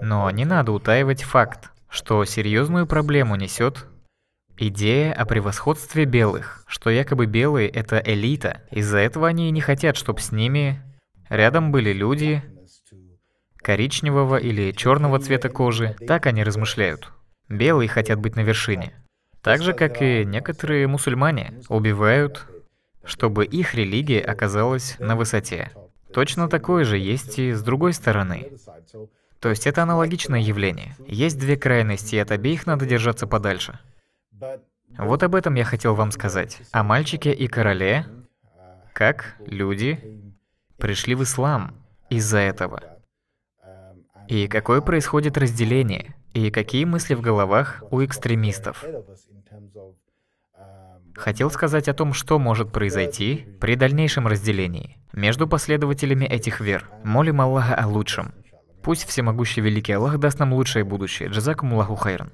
Но не надо утаивать факт, что серьезную проблему несет идея о превосходстве белых, что якобы белые это элита. Из-за этого они не хотят, чтобы с ними рядом были люди коричневого или черного цвета кожи. Так они размышляют. Белые хотят быть на вершине. Так же, как и некоторые мусульмане убивают, чтобы их религия оказалась на высоте. Точно такое же есть и с другой стороны. То есть это аналогичное явление. Есть две крайности, и от обеих надо держаться подальше. Вот об этом я хотел вам сказать. О мальчике и короле, как люди пришли в ислам из-за этого. И какое происходит разделение, и какие мысли в головах у экстремистов. Хотел сказать о том, что может произойти при дальнейшем разделении между последователями этих вер. Молим Аллаха о лучшем. Пусть всемогущий великий Аллах даст нам лучшее будущее. Джазакум Аллаху хайран.